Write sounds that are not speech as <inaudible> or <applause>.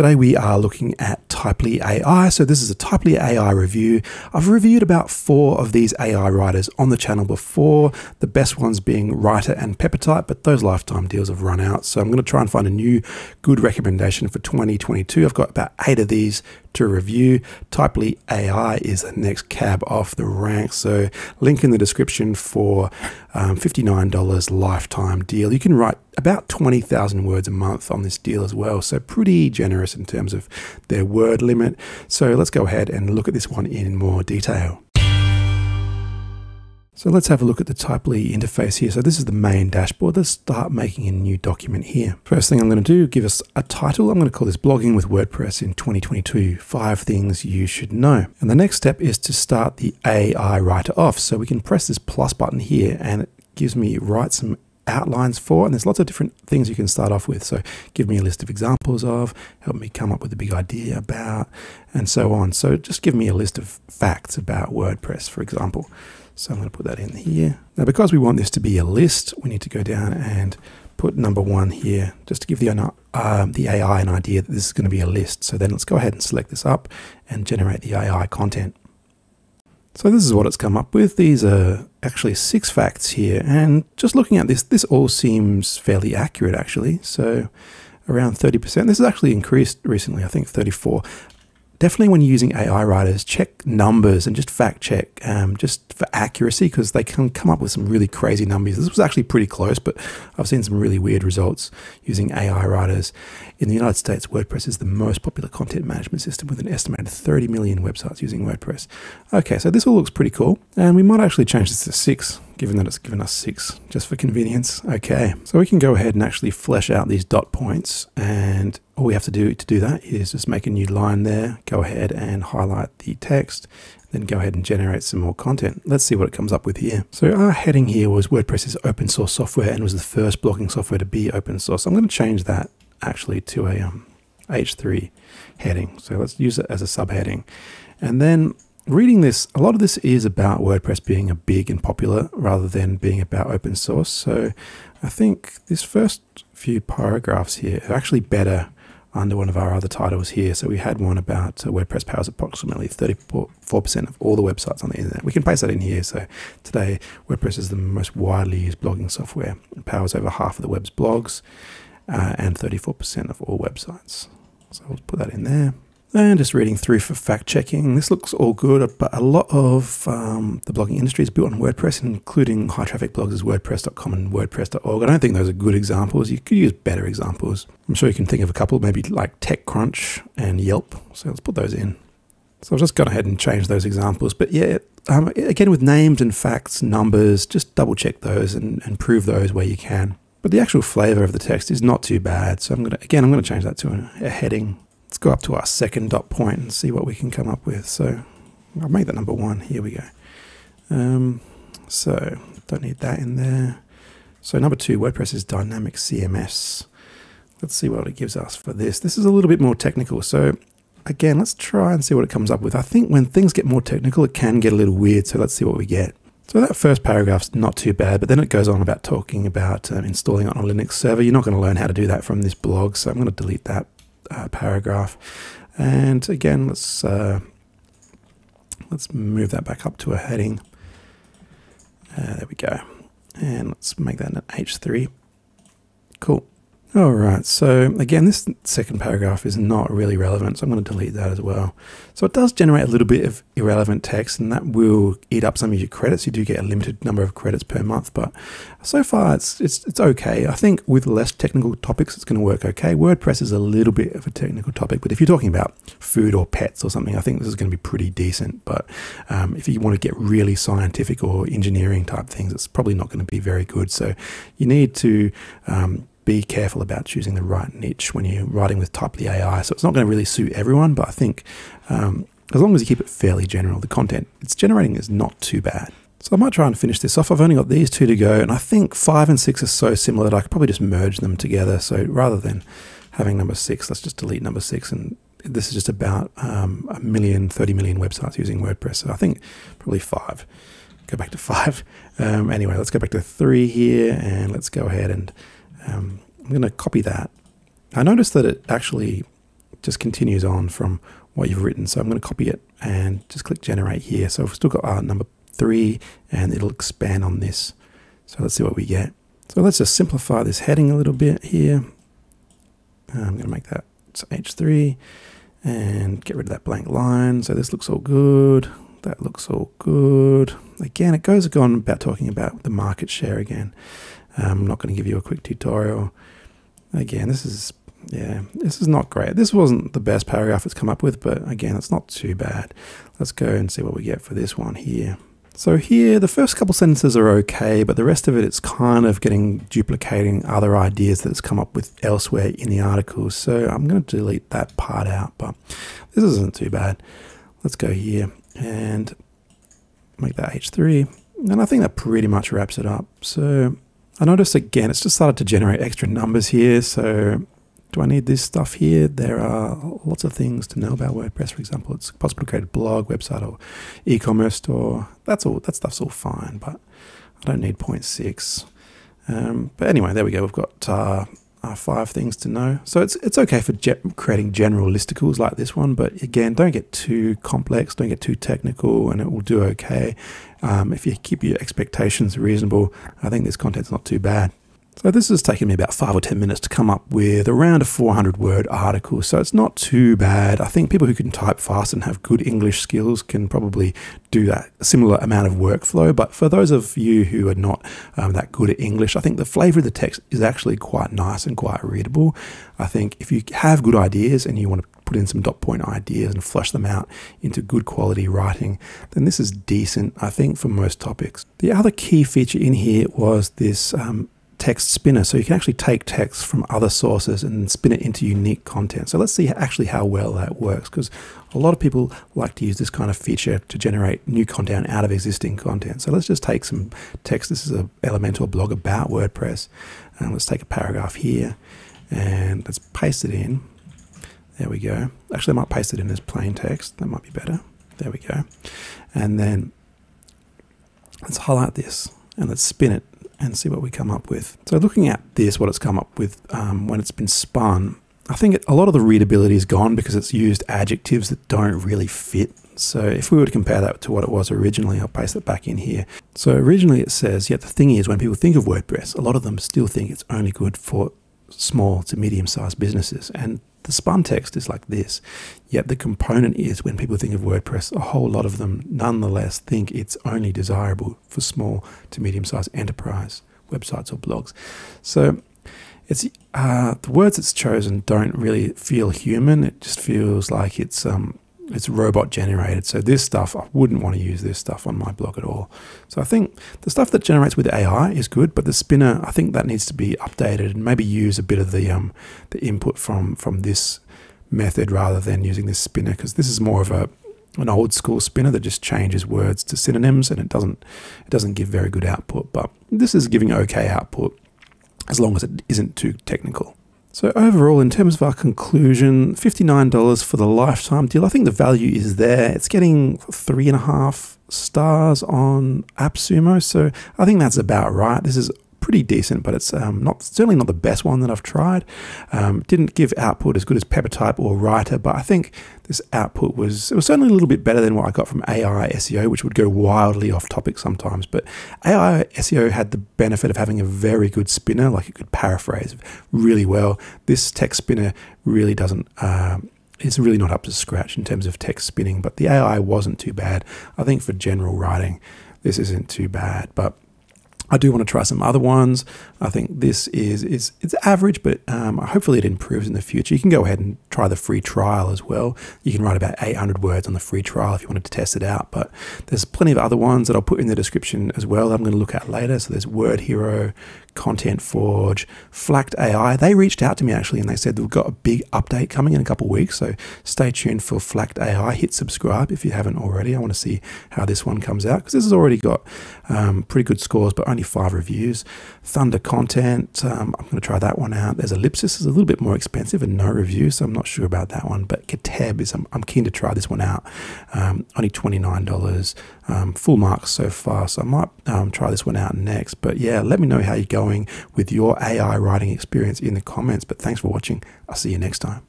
Today we are looking at Typli AI. So this is a Typli AI review. I've reviewed about four of these AI writers on the channel before, the best ones being Writer and Peppertype, but those lifetime deals have run out. So I'm going to try and find a new good recommendation for 2022. I've got about eight of these to review. Typli AI is the next cab off the rank. So link in the description for um, $59 lifetime deal. You can write about 20,000 words a month on this deal as well. So pretty generous in terms of their word limit. So let's go ahead and look at this one in more detail. So let's have a look at the Typli interface here. So this is the main dashboard. Let's start making a new document here. First thing I'm going to do, give us a title. I'm going to call this Blogging with WordPress in 2022, five things you should know. And the next step is to start the AI writer off. So we can press this plus button here and it gives me write some outlines for, and there's lots of different things you can start off with. So give me a list of examples of, help me come up with a big idea about, and so on. So just give me a list of facts about WordPress, for example. So I'm going to put that in here. Now, because we want this to be a list, we need to go down and put number one here, just to give the, uh, the AI an idea that this is going to be a list. So then let's go ahead and select this up and generate the AI content. So this is what it's come up with. These are actually six facts here. And just looking at this, this all seems fairly accurate actually. So around 30%. This has actually increased recently, I think 34 definitely when you're using AI writers, check numbers and just fact check um, just for accuracy because they can come up with some really crazy numbers. This was actually pretty close, but I've seen some really weird results using AI writers. In the United States, WordPress is the most popular content management system with an estimated 30 million websites using WordPress. Okay, so this all looks pretty cool, and we might actually change this to six given that it's given us six just for convenience. Okay, so we can go ahead and actually flesh out these dot points and all we have to do to do that is just make a new line there, go ahead and highlight the text, then go ahead and generate some more content. Let's see what it comes up with here. So our heading here was WordPress is open source software and was the first blogging software to be open source. I'm going to change that actually to a um, H3 heading. So let's use it as a subheading. And then reading this, a lot of this is about WordPress being a big and popular rather than being about open source. So I think this first few paragraphs here are actually better under one of our other titles here. So we had one about uh, WordPress powers approximately 34% of all the websites on the internet. We can paste that in here. So today, WordPress is the most widely used blogging software. It powers over half of the web's blogs uh, and 34% of all websites. So I'll put that in there. And just reading through for fact checking, this looks all good, but a lot of um, the blogging industry is built on WordPress, including high traffic blogs as WordPress.com and WordPress.org. I don't think those are good examples. You could use better examples. I'm sure you can think of a couple, maybe like TechCrunch and Yelp. So let's put those in. So I've just gone ahead and changed those examples. But yeah, um, again, with names and facts, numbers, just double check those and, and prove those where you can. But the actual flavor of the text is not too bad. So I'm going to, again, I'm going to change that to a, a heading go up to our second dot point and see what we can come up with. So I'll make that number one. Here we go. Um, so don't need that in there. So number two, WordPress is dynamic CMS. Let's see what it gives us for this. This is a little bit more technical. So again, let's try and see what it comes up with. I think when things get more technical, it can get a little weird. So let's see what we get. So that first paragraph's not too bad, but then it goes on about talking about um, installing it on a Linux server. You're not going to learn how to do that from this blog, so I'm going to delete that uh, paragraph. And again, let's uh, let's move that back up to a heading. Uh, there we go. And let's make that an H3. Cool. All right, so again, this second paragraph is not really relevant, so I'm going to delete that as well. So it does generate a little bit of irrelevant text, and that will eat up some of your credits. You do get a limited number of credits per month, but so far it's it's it's okay. I think with less technical topics, it's going to work okay. WordPress is a little bit of a technical topic, but if you're talking about food or pets or something, I think this is going to be pretty decent. But um, if you want to get really scientific or engineering type things, it's probably not going to be very good. So you need to um, be careful about choosing the right niche when you're writing with Typli AI. So it's not going to really suit everyone, but I think um, as long as you keep it fairly general, the content it's generating is not too bad. So I might try and finish this off. I've only got these two to go, and I think five and six are so similar that I could probably just merge them together. So rather than having number six, let's just delete number six. And this is just about um, a million, 30 million websites using WordPress. So I think probably five. Go back to <laughs> five. Um, anyway, let's go back to three here, and let's go ahead and um, I'm going to copy that. I noticed that it actually just continues on from what you've written. So I'm going to copy it and just click generate here. So we've still got our number three and it'll expand on this. So let's see what we get. So let's just simplify this heading a little bit here. I'm going to make that H3 and get rid of that blank line. So this looks all good. That looks all good. Again, it goes on about talking about the market share again. I'm not going to give you a quick tutorial. Again, this is, yeah, this is not great. This wasn't the best paragraph it's come up with, but again, it's not too bad. Let's go and see what we get for this one here. So here, the first couple sentences are okay, but the rest of it, it's kind of getting duplicating other ideas that it's come up with elsewhere in the article. So I'm going to delete that part out, but this isn't too bad. Let's go here and make that H3. And I think that pretty much wraps it up. So I notice again, it's just started to generate extra numbers here. So do I need this stuff here? There are lots of things to know about WordPress. For example, it's possible to create a blog, website, or e-commerce store. That's all. That stuff's all fine, but I don't need 0.6. Um, but anyway, there we go. We've got uh, uh, five things to know. So it's it's okay for ge creating general listicles like this one, but again, don't get too complex, don't get too technical, and it will do okay. Um, if you keep your expectations reasonable, I think this content's not too bad. So this has taken me about five or 10 minutes to come up with around a 400 word article. So it's not too bad. I think people who can type fast and have good English skills can probably do that similar amount of workflow. But for those of you who are not um, that good at English, I think the flavor of the text is actually quite nice and quite readable. I think if you have good ideas and you want to put in some dot point ideas and flush them out into good quality writing, then this is decent, I think, for most topics. The other key feature in here was this um, text spinner. So you can actually take text from other sources and spin it into unique content. So let's see actually how well that works because a lot of people like to use this kind of feature to generate new content out of existing content. So let's just take some text. This is a Elementor blog about WordPress. And let's take a paragraph here and let's paste it in. There we go. Actually, I might paste it in as plain text. That might be better. There we go. And then let's highlight this and let's spin it and see what we come up with. So looking at this, what it's come up with um, when it's been spun, I think a lot of the readability is gone because it's used adjectives that don't really fit. So if we were to compare that to what it was originally, I'll paste it back in here. So originally it says, yet the thing is when people think of WordPress, a lot of them still think it's only good for small to medium sized businesses. And the spun text is like this, yet the component is when people think of WordPress, a whole lot of them nonetheless think it's only desirable for small to medium sized enterprise websites or blogs. So it's uh, the words it's chosen don't really feel human. It just feels like it's um, it's robot generated. So this stuff, I wouldn't want to use this stuff on my blog at all. So I think the stuff that generates with AI is good, but the spinner, I think that needs to be updated and maybe use a bit of the um, the input from from this method rather than using this spinner because this is more of a an old school spinner that just changes words to synonyms and it doesn't it doesn't give very good output. But this is giving okay output as long as it isn't too technical. So overall, in terms of our conclusion, $59 for the lifetime deal. I think the value is there. It's getting three and a half stars on AppSumo. So I think that's about right. This is pretty decent, but it's um, not certainly not the best one that I've tried. Um, didn't give output as good as Peppertype or Writer, but I think this output was it was certainly a little bit better than what I got from AI SEO, which would go wildly off topic sometimes. But AI SEO had the benefit of having a very good spinner, like it could paraphrase really well. This text spinner really doesn't. Uh, it's really not up to scratch in terms of text spinning, but the AI wasn't too bad. I think for general writing, this isn't too bad, but I do want to try some other ones. I think this is is it's average, but um, hopefully it improves in the future. You can go ahead and try the free trial as well. You can write about 800 words on the free trial if you wanted to test it out. But there's plenty of other ones that I'll put in the description as well. I'm going to look at later. So there's Word Hero, Content Forge, Flacked AI. They reached out to me actually and they said they've got a big update coming in a couple weeks. So stay tuned for Flacked AI. Hit subscribe if you haven't already. I want to see how this one comes out because this has already got um, pretty good scores, but only five reviews. Thunder Content, um, I'm going to try that one out. There's Ellipsis, is a little bit more expensive and no review, so I'm not sure about that one. But Katteb is, I'm, I'm keen to try this one out. Um, only $29, um, full marks so far, so I might um, try this one out next. But yeah, let me know how you're going with your AI writing experience in the comments. But thanks for watching. I'll see you next time.